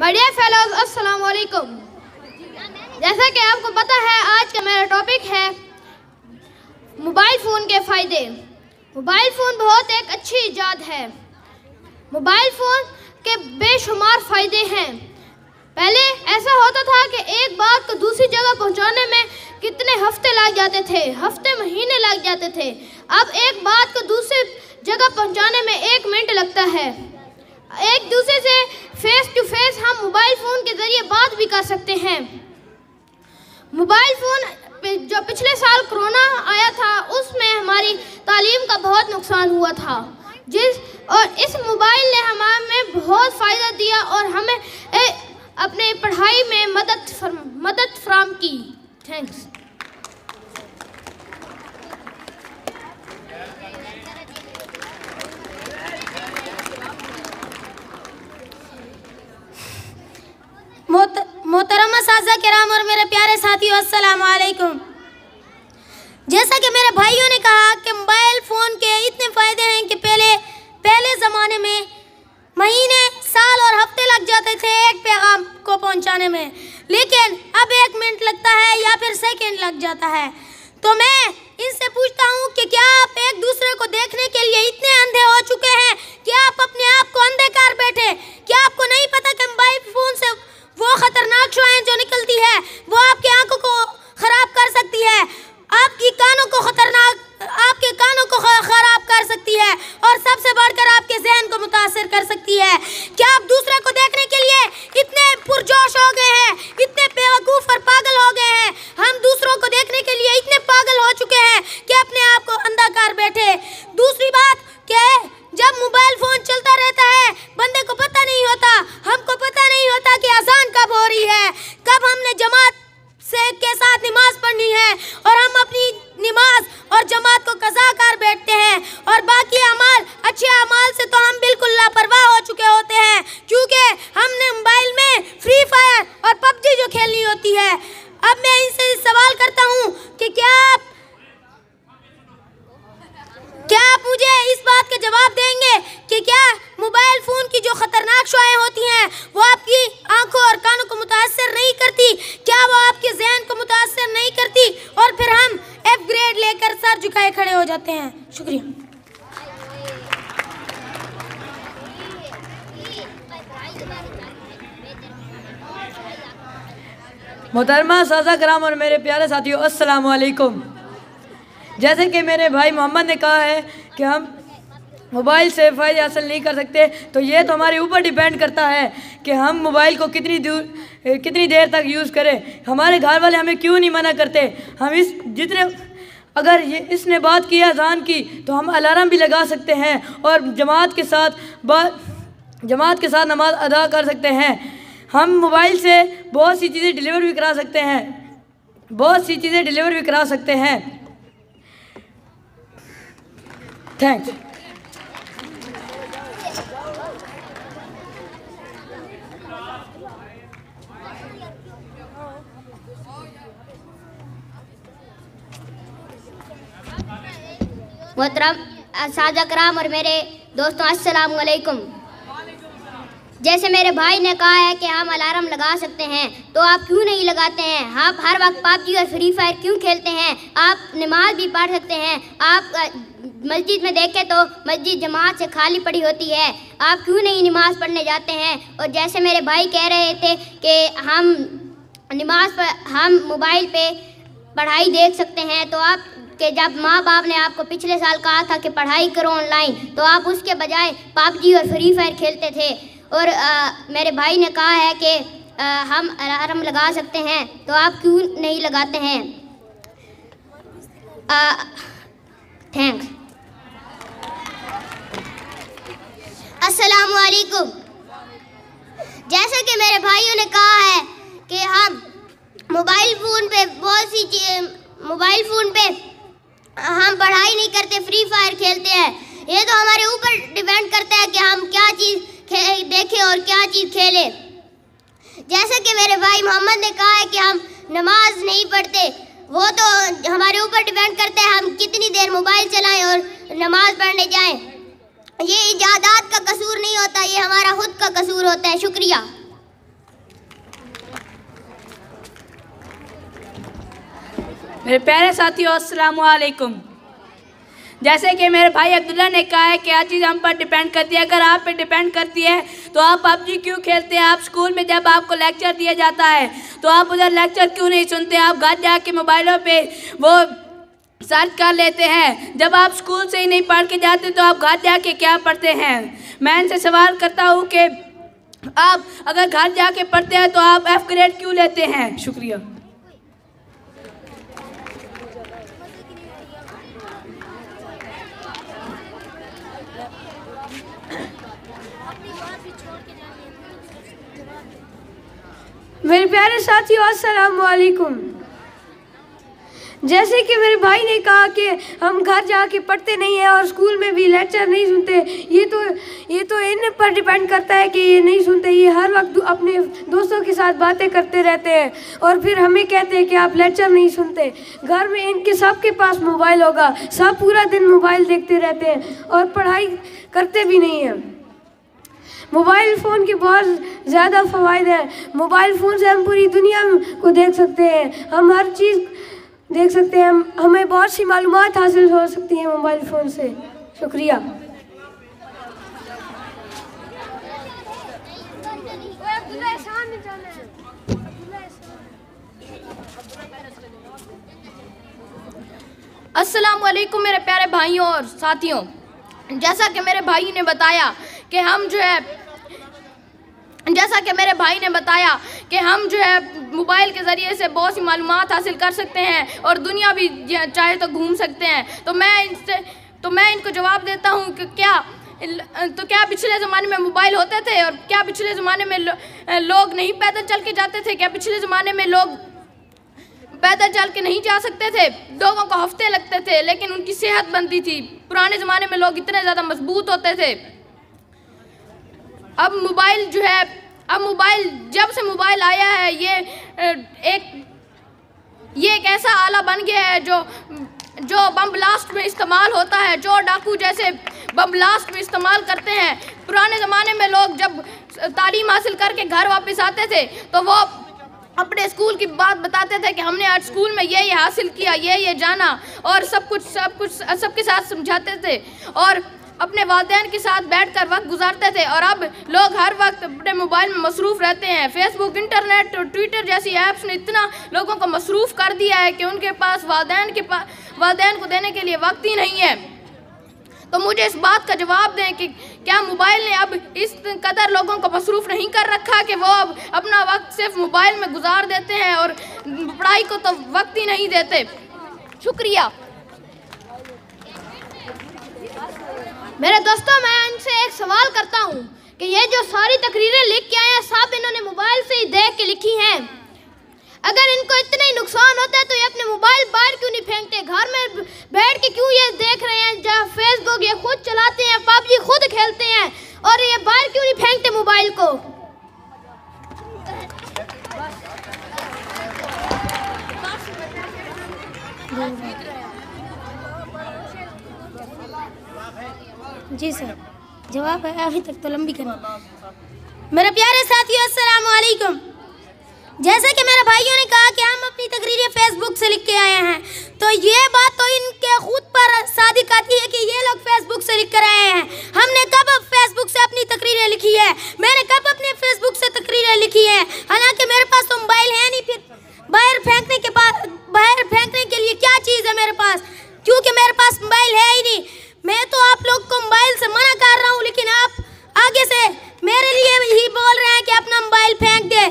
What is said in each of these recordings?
बढ़िया फेलोज अस्सलाम वालेकुम जैसा कि आपको पता है, आज का मेरा टॉपिक है मोबाइल फ़ोन के फ़ायदे। मोबाइल फ़ोन बहुत एक अच्छी ईजाद है। मोबाइल फ़ोन के बेशुमार फ़ायदे हैं। पहले ऐसा होता था कि एक बात को दूसरी जगह पहुँचाने में कितने हफ़्ते लग जाते थे, हफ़्ते, महीने लग जाते थे। अब एक बात को दूसरी जगह पहुँचाने में एक मिनट लगता है। एक दूसरे से फेस टू फेस हम मोबाइल फ़ोन के ज़रिए बात भी कर सकते हैं। मोबाइल फ़ोन जो पिछले साल कोरोना आया था उसमें हमारी तालीम का बहुत नुकसान हुआ था। जिस और इस मोबाइल ने हमें बहुत फ़ायदा दिया और हमें ए, अपने पढ़ाई में मदद फर, मदद फ्राम की। थैंक्स साजा कराम और मेरे प्यारे साथियों, अस्सलाम वालेकुम। जैसा कि मेरे भाइयों ने कहा कि मोबाइल फ़ोन के इतने फ़ायदे हैं कि पहले पहले ज़माने में महीने, साल और हफ़्ते लग जाते थे एक पैगाम को पहुँचाने में। लेकिन अब एक मिनट लगता है या फिर सेकंड लग जाता है। तो मैं इनसे पूछता हूँ कि क्या आप एक दूसरे को देखने के लिए इतने अंधे हो चुके हैं कि आप अपने आप को अंधे कर बैठे क्या आपको नहीं पता कि मोबाइल फ़ोन से वो खतरनाक शुआएँ जो निकलती है वो आपकी आँखों को खराब कर सकती है आपकी कानों को खतरनाक आपके कानों को खराब कर सकती है और सबसे बढ़कर आपके जहन को मुतासर कर सकती है। क्या आप दूसरे को देखने के लिए इतने पुरजोश हो कि क्या? मोबाइल फ़ोन की जो ख़तरनाक शुआएँ होती हैं, वो आपकी आँखों और कानों को मुतासर नहीं करती। क्या वो आपके जहन को मुतासर नहीं करती? और फिर हम एफ़ ग्रेड लेकर सर झुकाए खड़े हो जाते हैं। शुक्रिया। मोहतरमा, साजा कराम और मेरे प्यारे साथियों अस्सलाम वालेकुम जैसे कि मेरे भाई मोहम्मद ने कहा है कि हम मोबाइल से फ़ायदे हासिल नहीं कर सकते तो ये तो हमारे ऊपर डिपेंड करता है कि हम मोबाइल को कितनी दूर कितनी देर तक यूज़ करें। हमारे घर वाले हमें क्यों नहीं मना करते? हम इस, जितने, अगर ये, इसने बात की अजान की तो हम अलार्म भी लगा सकते हैं और जमात के साथ जमात के साथ नमाज़ अदा कर सकते हैं। हम मोबाइल से बहुत सी चीज़ें डिलीवर भी करा सकते हैं। बहुत सी चीज़ें डिलीवर भी करा सकते हैं। थैंक्स मोहतरम साजा कराम और मेरे दोस्तों, अस्सलाम वालेकुम जैसे मेरे भाई ने कहा है कि हम अलार्म लगा सकते हैं तो आप क्यों नहीं लगाते हैं? आप हर वक्त पबजी और फ्री फायर क्यों खेलते हैं? आप नमाज़ भी पढ़ सकते हैं। आप मस्जिद में देखें तो मस्जिद जमात से खाली पड़ी होती है। आप क्यों नहीं नमाज़ पढ़ने जाते हैं? और जैसे मेरे भाई कह रहे थे कि हम नमाज़ पर हम मोबाइल पे पढ़ाई देख सकते हैं तो आप कि जब माँ बाप ने आपको पिछले साल कहा था कि पढ़ाई करो ऑनलाइन तो आप उसके बजाय पबजी और फ्री फायर खेलते थे। और आ, मेरे भाई ने कहा है कि आ, हम अलार्म लगा सकते हैं तो आप क्यों नहीं लगाते हैं? थैंक्स अस्सलाम वालेकुम जैसे कि मेरे भाइयों ने कहा है कि हम मोबाइल फ़ोन पे बहुत सी मोबाइल फ़ोन पे हम पढ़ाई नहीं करते फ्री फायर खेलते हैं। ये तो हमारे ऊपर डिपेंड करता है कि हम क्या चीज़ देखें और क्या चीज़ खेलें। जैसे कि मेरे भाई मोहम्मद ने कहा है कि हम नमाज़ नहीं पढ़ते, वो तो हमारे ऊपर डिपेंड करता है हम कितनी देर मोबाइल चलाएँ और नमाज़ पढ़ने जाएँ। ये इजादात का कसूर नहीं होता, ये हमारा खुद का कसूर होता है, शुक्रिया। मेरे प्यारे साथियों वालेकुम जैसे कि मेरे भाई अब्दुल्ला ने कहा है कि हर चीज़ हम पर डिपेंड करती है। अगर आप पे डिपेंड करती है तो आप पबजी क्यों खेलते हैं? आप स्कूल में जब आपको लेक्चर दिया जाता है तो आप उधर लेक्चर क्यों नहीं सुनते? आप घर जाके मोबाइलों पे वो सर्च कर लेते हैं। जब आप स्कूल से ही नहीं पढ़ के जाते तो आप घर जाके क्या पढ़ते हैं? मैं इनसे सवाल करता हूँ कि आप अगर घर जाके पढ़ते हैं तो आप एफ़ ग्रेड क्यों लेते हैं? शुक्रिया। मेरे प्यारे साथियों, अस्सलाम वालेकुम जैसे कि मेरे भाई ने कहा कि हम घर जाके पढ़ते नहीं हैं और स्कूल में भी लेक्चर नहीं सुनते, ये तो ये तो इन पर डिपेंड करता है कि ये नहीं सुनते, ये हर वक्त अपने दोस्तों के साथ बातें करते रहते हैं और फिर हमें कहते हैं कि आप लेक्चर नहीं सुनते। घर में इनके सबके पास मोबाइल होगा, सब पूरा दिन मोबाइल देखते रहते हैं और पढ़ाई करते भी नहीं हैं। मोबाइल फ़ोन के बहुत ज़्यादा फ़वाद हैं। मोबाइल फ़ोन से हम पूरी दुनिया को देख सकते हैं। हम हर चीज़ देख सकते हैं। हम, हमें बहुत सी मालूम हासिल हो सकती हैं मोबाइल फ़ोन से। शुक्रिया। अस्सलाम वालेकुम मेरे प्यारे भाइयों और साथियों। जैसा कि मेरे भाई ने बताया कि हम जो है जैसा कि मेरे भाई ने बताया कि हम जो है मोबाइल के ज़रिए से बहुत सी मालूम हासिल कर सकते हैं और दुनिया भी चाहे तो घूम सकते हैं। तो मैं इनसे तो मैं इनको जवाब देता हूँ कि क्या तो क्या पिछले ज़माने में मोबाइल होते थे और क्या पिछले ज़माने में लो, लोग नहीं पैदल चल के जाते थे? क्या पिछले ज़माने में लोग पैदल चल के नहीं जा सकते थे? लोगों को हफ़्ते लगते थे लेकिन उनकी सेहत बनती थी। पुराने ज़माने में लोग इतने ज़्यादा मज़बूत होते थे। अब मोबाइल जो है, अब मोबाइल जब से मोबाइल आया है, ये एक ये एक ऐसा आला बन गया है जो जो बम ब्लास्ट में इस्तेमाल होता है, जो डाकू जैसे बम ब्लास्ट में इस्तेमाल करते हैं। पुराने ज़माने में लोग जब तालीम हासिल करके घर वापस आते थे तो वो अपने स्कूल की बात बताते थे कि हमने आज स्कूल में ये ये हासिल किया ये ये जाना, और सब कुछ सब कुछ सबके साथ समझाते थे। और अपने वालदेन के साथ बैठ कर वक्त गुजारते थे और अब लोग हर वक्त अपने मोबाइल में मसरूफ़ रहते हैं। फेसबुक इंटरनेट और ट्विटर जैसी ऐप्स ने इतना लोगों को मसरूफ़ कर दिया है कि उनके पास वालदेन के पास वालदेन को देने के लिए वक्त ही नहीं है। तो मुझे इस बात का जवाब दें कि क्या मोबाइल ने अब इस कदर लोगों को मसरूफ़ नहीं कर रखा कि वो अब अपना वक्त सिर्फ़ मोबाइल में गुजार देते हैं और पढ़ाई को तो वक्त ही नहीं देते? शुक्रिया। मेरे दोस्तों, मैं इनसे एक सवाल करता हूँ कि ये जो सारी तकरीरें लिख के आए हैं, सब इन्होंने मोबाइल से ही देख के लिखी हैं। अगर इनको इतना ही नुकसान होता है तो ये अपने मोबाइल बाहर क्यों नहीं फेंकते? घर में बैठ के क्यों ये देख रहे हैं? जहाँ फेसबुक ये खुद चलाते हैं पबजी खुद खेलते हैं, और ये बाहर क्यों नहीं फेंकते मोबाइल को? जी सर। जवाब है, अभी तक तो लंबी करना। मेरे प्यारे साथियों अस्सलाम वालेकुम जैसे कि मेरे भाइयों ने कहा कि हम अपनी तकरीरें फेसबुक से लिख के आए हैं। तो ये बात तो इनके खुद पर सादिक आती है कि ये लोग फेसबुक से लिख कर आए हैं। हमने कब फेसबुक से अपनी तकरीरें लिखी है? मैंने कब अपने फेसबुक से तकरीरें लिखी है? हालाँकि मेरे पास तो मोबाइल है नहीं, फिर बाहर फेंकने के पास बाहर फेंकने के लिए क्या चीज़ है मेरे पास? क्योंकि मेरे पास मोबाइल है ही नहीं। मैं तो आप लोग को मोबाइल से मना कर रहा हूँ, लेकिन आप आगे से मेरे लिए ही बोल रहे हैं कि अपना मोबाइल फेंक दे।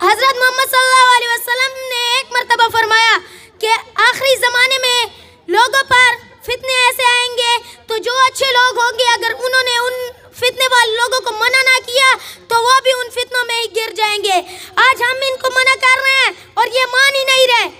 हज़रत मोहम्मद सल्लल्लाहु अलैहि वसल्लम ने एक मरतबा फरमाया कि आखिरी ज़माने में लोगों पर फितने ऐसे आएँगे तो जो अच्छे लोग होंगे, अगर उन्होंने उन फितने वाले लोगों को मना ना किया तो वो भी उन फितनों में ही गिर जाएँगे। आज हम इनको मना कर रहे हैं और ये मान ही नहीं रहे।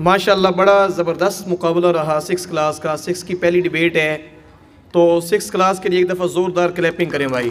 माशाल्लाह बड़ा ज़बरदस्त मुकाबला रहा सिक्स क्लास का। सिक्स की पहली डिबेट है। तो सिक्स क्लास के लिए एक दफ़ा ज़ोरदार क्लैपिंग करें भाई।